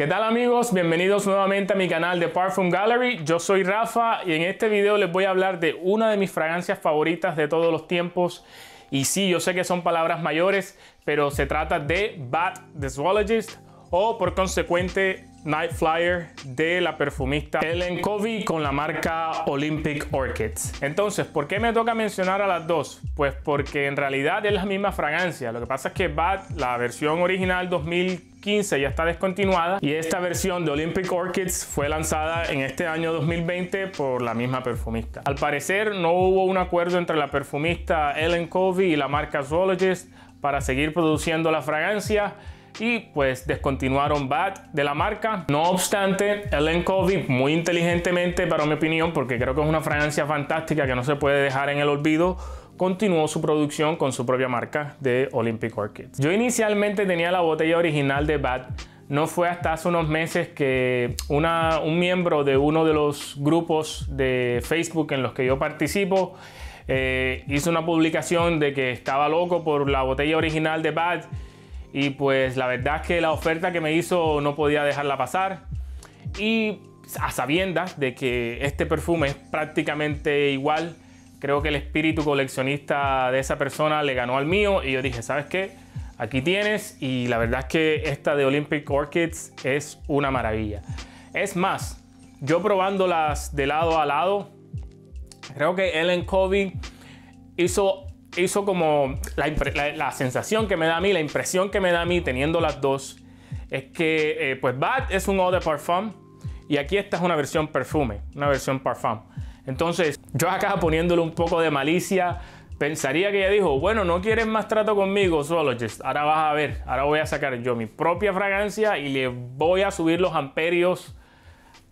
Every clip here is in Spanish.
¿Qué tal amigos? Bienvenidos nuevamente a mi canal de Parfum Gallery. Yo soy Rafa y en este video les voy a hablar de una de mis fragancias favoritas de todos los tiempos. Y sí, yo sé que son palabras mayores, pero se trata de Bat the Zoologist o por consecuente Night Flyer de la perfumista Ellen Covey con la marca Olympic Orchids. Entonces, ¿por qué me toca mencionar a las dos? Pues porque en realidad es la misma fragancia. Lo que pasa es que Bat, la versión original 2015 ya está descontinuada y esta versión de Olympic Orchids fue lanzada en este año 2020 por la misma perfumista. Al parecer no hubo un acuerdo entre la perfumista Ellen Covey y la marca Zoologist para seguir produciendo la fragancia y pues descontinuaron Bad de la marca. No obstante, Ellen Covey muy inteligentemente para mi opinión, porque creo que es una fragancia fantástica que no se puede dejar en el olvido, continuó su producción con su propia marca de Olympic Orchids. Yo inicialmente tenía la botella original de Bad no fue hasta hace unos meses que una, un miembro de uno de los grupos de Facebook en los que yo participo eh, hizo una publicación de que estaba loco por la botella original de Bad y pues la verdad es que la oferta que me hizo no podía dejarla pasar. Y a sabiendas de que este perfume es prácticamente igual, creo que el espíritu coleccionista de esa persona le ganó al mío y yo dije, ¿sabes qué? Aquí tienes y la verdad es que esta de Olympic Orchids es una maravilla. Es más, yo probándolas de lado a lado, creo que Ellen Covey hizo hizo como la, sensación que me da a mí, la impresión que me da a mí teniendo las dos, es que eh, pues Bad es un eau de parfum y aquí esta es una versión perfume, una versión parfum. Entonces yo acá poniéndole un poco de malicia, pensaría que ella dijo, bueno, no quieres más trato conmigo, Zoologist, ahora vas a ver, ahora voy a sacar yo mi propia fragancia y le voy a subir los amperios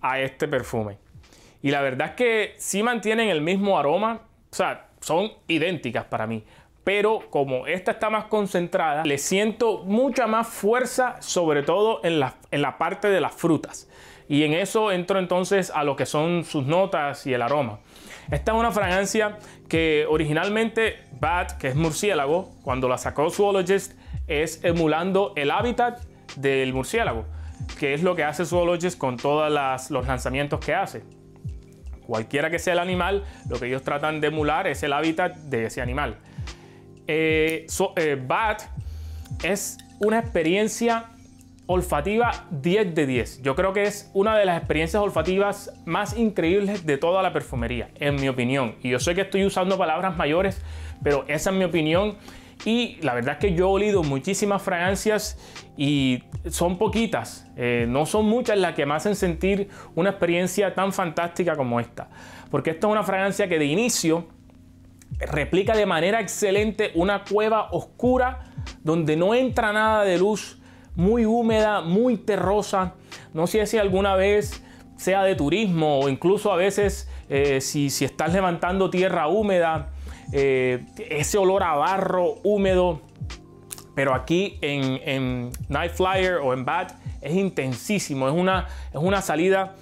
a este perfume. Y la verdad es que sí mantienen el mismo aroma, o sea, son idénticas para mí. Pero como esta está más concentrada, le siento mucha más fuerza, sobre todo en la, en la parte de las frutas. Y en eso entro entonces a lo que son sus notas y el aroma. Esta es una fragancia que originalmente Bat, que es murciélago, cuando la sacó Zoologist, es emulando el hábitat del murciélago, que es lo que hace Zoologist con todos los lanzamientos que hace cualquiera que sea el animal, lo que ellos tratan de emular es el hábitat de ese animal. Eh, eh, BAT es una experiencia olfativa 10 de 10. Yo creo que es una de las experiencias olfativas más increíbles de toda la perfumería, en mi opinión. Y yo sé que estoy usando palabras mayores, pero esa es mi opinión. Y la verdad es que yo he olido muchísimas fragancias y son poquitas, eh, no son muchas las que me hacen sentir una experiencia tan fantástica como esta. Porque esta es una fragancia que de inicio replica de manera excelente una cueva oscura donde no entra nada de luz, muy húmeda, muy terrosa. No sé si alguna vez sea de turismo o incluso a veces eh, si, si estás levantando tierra húmeda eh, ese olor a barro húmedo. Pero aquí en, Night Flyer o en Bat es intensísimo, es una, es una salida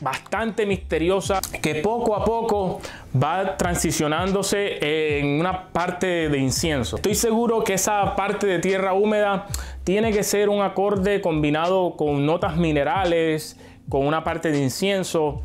bastante misteriosa que poco a poco va transicionándose en una parte de incienso. Estoy seguro que esa parte de tierra húmeda tiene que ser un acorde combinado con notas minerales, con una parte de incienso,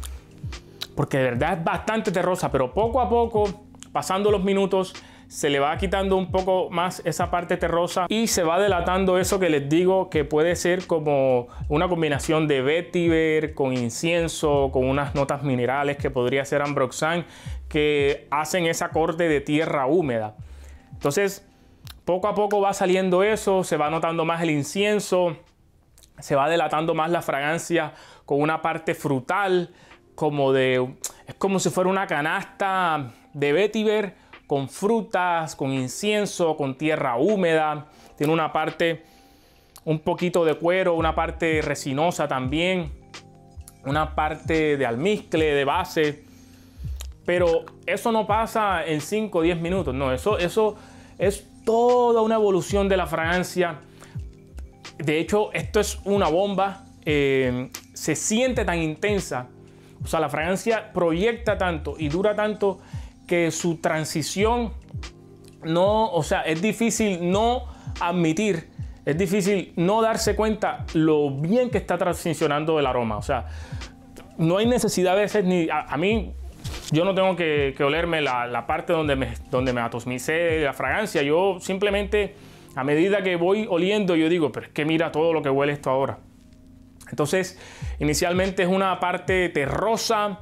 porque de verdad es bastante terrosa, pero poco a poco pasando los minutos, se le va quitando un poco más esa parte terrosa y se va delatando eso que les digo que puede ser como una combinación de vetiver con incienso, con unas notas minerales que podría ser ambroxan que hacen esa corte de tierra húmeda. Entonces, poco a poco va saliendo eso, se va notando más el incienso, se va delatando más la fragancia con una parte frutal, como de es como si fuera una canasta de vetiver con frutas, con incienso, con tierra húmeda. Tiene una parte, un poquito de cuero, una parte resinosa también, una parte de almizcle, de base. Pero eso no pasa en 5 o 10 minutos, no, eso, eso es toda una evolución de la fragancia. De hecho, esto es una bomba. Eh, se siente tan intensa. O sea, la fragancia proyecta tanto y dura tanto que su transición no, o sea, es difícil no admitir es difícil no darse cuenta lo bien que está transicionando el aroma. O sea, no hay necesidad a veces ni... A, mí, yo no tengo que, olerme la, parte donde me, donde me la fragancia. Yo simplemente, a medida que voy oliendo, yo digo, pero es que mira todo lo que huele esto ahora. Entonces, inicialmente es una parte terrosa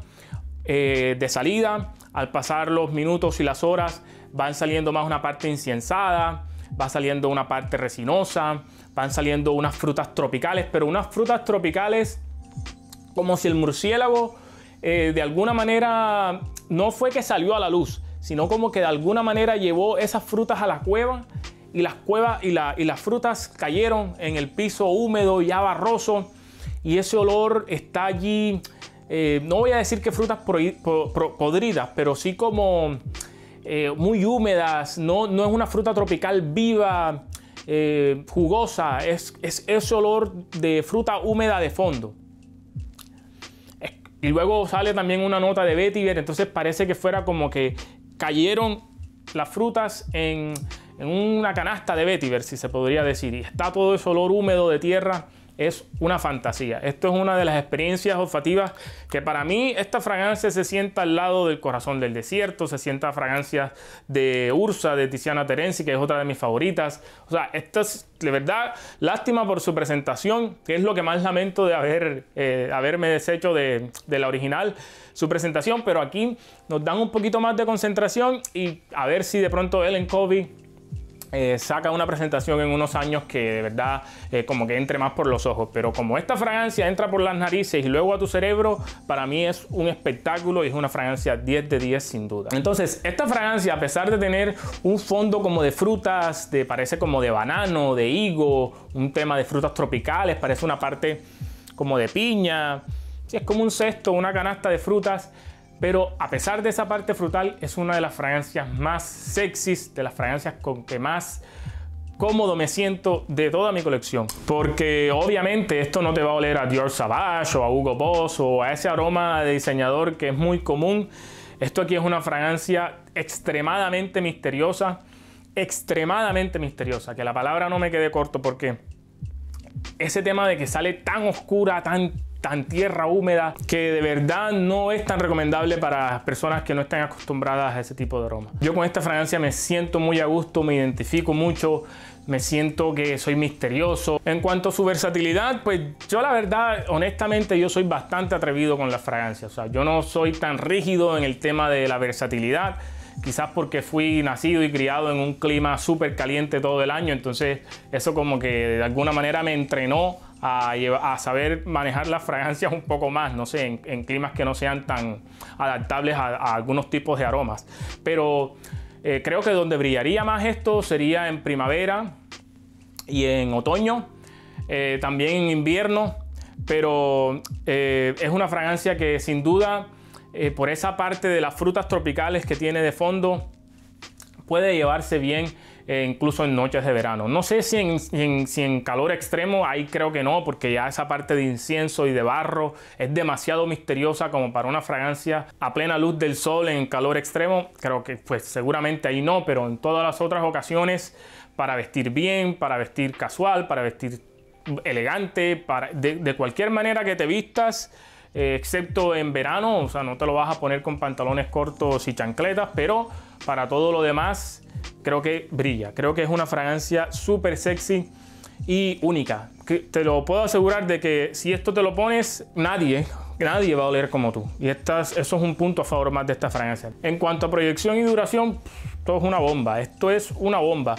eh, de salida. Al pasar los minutos y las horas, van saliendo más una parte inciensada va saliendo una parte resinosa, van saliendo unas frutas tropicales, pero unas frutas tropicales como si el murciélago eh, de alguna manera no fue que salió a la luz, sino como que de alguna manera llevó esas frutas a la cueva y las cuevas y, las frutas cayeron en el piso húmedo ya barroso y ese olor está allí. Eh, no voy a decir que frutas podridas, pero sí como eh, muy húmedas, no, no es una fruta tropical viva, eh, jugosa, es, es ese olor de fruta húmeda de fondo. Y luego sale también una nota de vetiver, entonces parece que fuera como que cayeron las frutas en, una canasta de vetiver, si se podría decir. Y está todo ese olor húmedo de tierra es una fantasía. Esto es una de las experiencias olfativas que para mí esta fragancia se sienta al lado del corazón del desierto, se sienta fragancia de Ursa, de Tiziana Terenzi, que es otra de mis favoritas. O sea, esto es de verdad lástima por su presentación, que es lo que más lamento de haber, eh, haberme deshecho de, de la original, su presentación, pero aquí nos dan un poquito más de concentración y a ver si de pronto Ellen Covey eh, saca una presentación en unos años que de verdad eh, como que entre más por los ojos. Pero como esta fragancia entra por las narices y luego a tu cerebro, para mí es un espectáculo y es una fragancia 10 de 10 sin duda. Entonces, esta fragancia, a pesar de tener un fondo como de frutas, de, parece como de banano, de higo, un tema de frutas tropicales, parece una parte como de piña, es como un cesto, una canasta de frutas pero a pesar de esa parte frutal, es una de las fragancias más sexys, de las fragancias con que más cómodo me siento de toda mi colección. Porque obviamente esto no te va a oler a Dior Sauvage o a Hugo Boss o a ese aroma de diseñador que es muy común. Esto aquí es una fragancia extremadamente misteriosa, extremadamente misteriosa, que la palabra no me quede corto porque ese tema de que sale tan oscura, tan tan tierra húmeda que de verdad no es tan recomendable para personas que no estén acostumbradas a ese tipo de aroma. Yo con esta fragancia me siento muy a gusto, me identifico mucho, me siento que soy misterioso. En cuanto a su versatilidad, pues yo la verdad, honestamente, yo soy bastante atrevido con las fragancias. O sea, yo no soy tan rígido en el tema de la versatilidad. Quizás porque fui nacido y criado en un clima súper caliente todo el año, entonces eso como que de alguna manera me entrenó a, saber manejar las fragancias un poco más, no sé, en, climas que no sean tan adaptables a, algunos tipos de aromas. Pero eh, creo que donde brillaría más esto sería en primavera y en otoño, eh, también en invierno, pero eh, es una fragancia que sin duda, por esa parte de las frutas tropicales que tiene de fondo, puede llevarse bien eh, incluso en noches de verano. No sé si en, si en, calor extremo, ahí creo que no, porque ya esa parte de incienso y de barro es demasiado misteriosa como para una fragancia a plena luz del sol en calor extremo. Creo que pues seguramente ahí no, pero en todas las otras ocasiones para vestir bien, para vestir casual, para vestir elegante, para, de, cualquier manera que te vistas. Eh, excepto en verano, o sea, no te lo vas a poner con pantalones cortos y chancletas, pero para todo lo demás creo que brilla. Creo que es una fragancia súper sexy y única. Te lo puedo asegurar de que si esto te lo pones, nadie, nadie va a oler como tú. Y estas, eso es un punto a favor más de esta fragancia. En cuanto a proyección y duración, esto es una bomba. Esto es una bomba.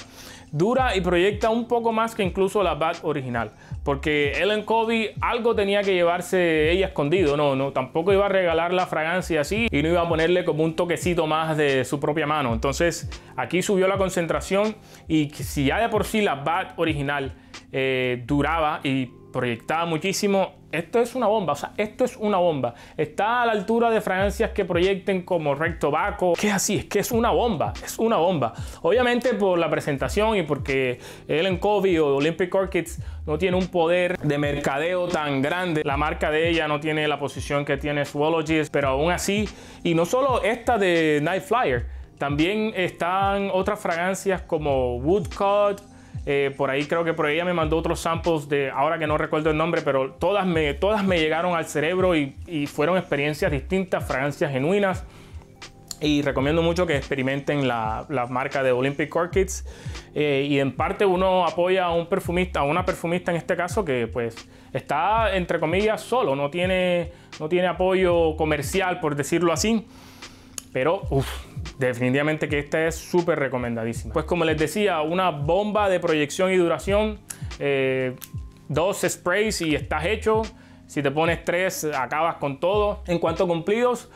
Dura y proyecta un poco más que incluso la Bat original porque Ellen Covey algo tenía que llevarse ella escondido, no, no, tampoco iba a regalar la fragancia así y no iba a ponerle como un toquecito más de su propia mano. Entonces aquí subió la concentración y si ya de por sí la Bat original eh, duraba y proyectaba muchísimo. Esto es una bomba, o sea, esto es una bomba. Está a la altura de fragancias que proyecten como Red Tobacco, que es así, es que es una bomba, es una bomba. Obviamente por la presentación y porque Ellen Covey o Olympic Orchids no tiene un poder de mercadeo tan grande. La marca de ella no tiene la posición que tiene Swologist, pero aún así, y no solo esta de Night Flyer, también están otras fragancias como Woodcut, Eh, por ahí creo que por ella me mandó otros samples de, ahora que no recuerdo el nombre, pero todas me, todas me llegaron al cerebro y, fueron experiencias distintas, fragancias genuinas. Y recomiendo mucho que experimenten la, marca de Olympic Orchids. Eh, y en parte uno apoya a un perfumista, a una perfumista en este caso, que pues está entre comillas solo, no tiene, no tiene apoyo comercial, por decirlo así. Pero, uff, definitivamente que esta es súper recomendadísima. Pues como les decía, una bomba de proyección y duración, eh, dos sprays y estás hecho. Si te pones tres, acabas con todo. En cuanto a cumplidos,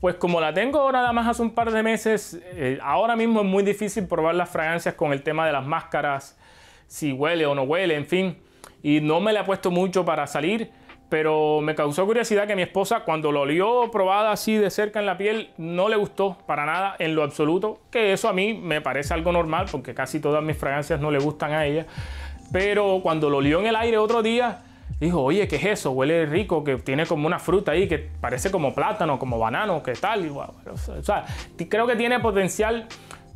pues como la tengo nada más hace un par de meses, eh, ahora mismo es muy difícil probar las fragancias con el tema de las máscaras, si huele o no huele, en fin. Y no me la he puesto mucho para salir pero me causó curiosidad que mi esposa cuando lo olió probada así de cerca en la piel no le gustó para nada en lo absoluto, que eso a mí me parece algo normal porque casi todas mis fragancias no le gustan a ella, pero cuando lo olió en el aire otro día dijo, oye, ¿qué es eso? Huele rico, que tiene como una fruta ahí que parece como plátano, como banano, ¿qué tal? o sea, creo que tiene potencial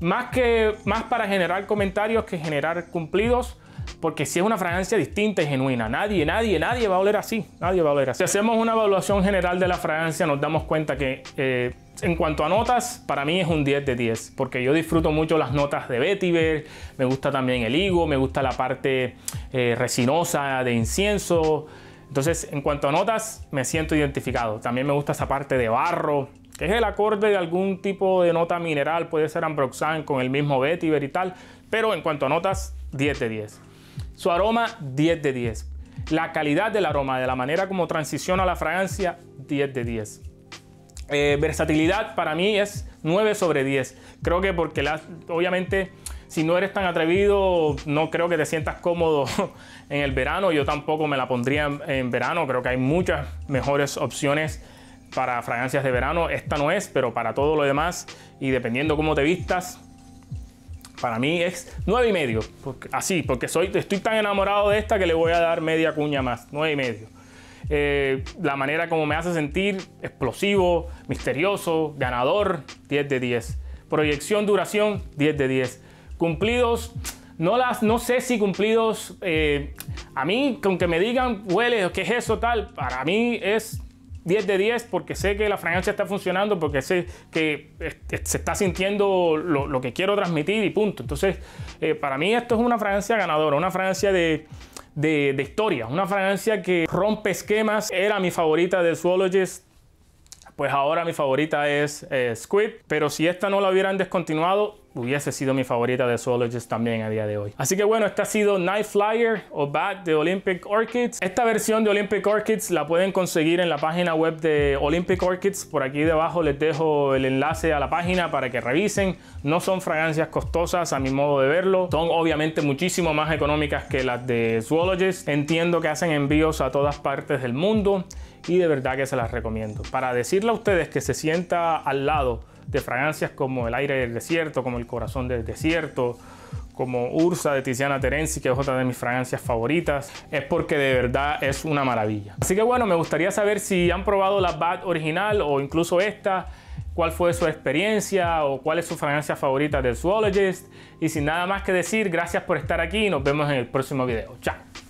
más, que, más para generar comentarios que generar cumplidos porque si es una fragancia distinta y genuina, nadie, nadie, nadie va a oler así, nadie va a oler así. Si hacemos una evaluación general de la fragancia, nos damos cuenta que eh, en cuanto a notas, para mí es un 10 de 10, porque yo disfruto mucho las notas de vetiver, me gusta también el higo, me gusta la parte eh, resinosa de incienso. Entonces, en cuanto a notas, me siento identificado. También me gusta esa parte de barro, que es el acorde de algún tipo de nota mineral, puede ser ambroxan con el mismo vetiver y tal, pero en cuanto a notas, 10 de 10. Su aroma, 10 de 10. La calidad del aroma, de la manera como transiciona la fragancia, 10 de 10. Eh, versatilidad para mí es 9 sobre 10. Creo que porque la, obviamente si no eres tan atrevido, no creo que te sientas cómodo en el verano. Yo tampoco me la pondría en, verano. Creo que hay muchas mejores opciones para fragancias de verano. Esta no es, pero para todo lo demás y dependiendo cómo te vistas, para mí es 9 y medio. así, porque soy, estoy tan enamorado de esta que le voy a dar media cuña más. 9 y medio. Eh, la manera como me hace sentir, explosivo, misterioso, ganador, 10 de 10. Proyección, duración, 10 de 10. Cumplidos, no, las, no sé si cumplidos, eh, a mí, con que me digan, huele, ¿qué es eso tal? Para mí es 10 de 10 porque sé que la fragancia está funcionando, porque sé que se está sintiendo lo, que quiero transmitir y punto. Entonces, eh, para mí esto es una fragancia ganadora, una fragancia de, de, historia, una fragancia que rompe esquemas. Era mi favorita de Zoologist, pues ahora mi favorita es eh, Squid, pero si esta no la hubieran descontinuado, hubiese sido mi favorita de Zoologist también a día de hoy. Así que bueno, esta ha sido Night Flyer o Bat de Olympic Orchids. Esta versión de Olympic Orchids la pueden conseguir en la página web de Olympic Orchids. Por aquí debajo les dejo el enlace a la página para que revisen. No son fragancias costosas a mi modo de verlo. Son obviamente muchísimo más económicas que las de Zoologist. Entiendo que hacen envíos a todas partes del mundo y de verdad que se las recomiendo. Para decirle a ustedes que se sienta al lado de fragancias como el aire del desierto, como el corazón del desierto, como Ursa de Tiziana Terenzi, que es otra de mis fragancias favoritas, es porque de verdad es una maravilla. Así que bueno, me gustaría saber si han probado la Bad original o incluso esta, cuál fue su experiencia o cuál es su fragancia favorita del Zoologist. Y sin nada más que decir, gracias por estar aquí y nos vemos en el próximo video. Chao.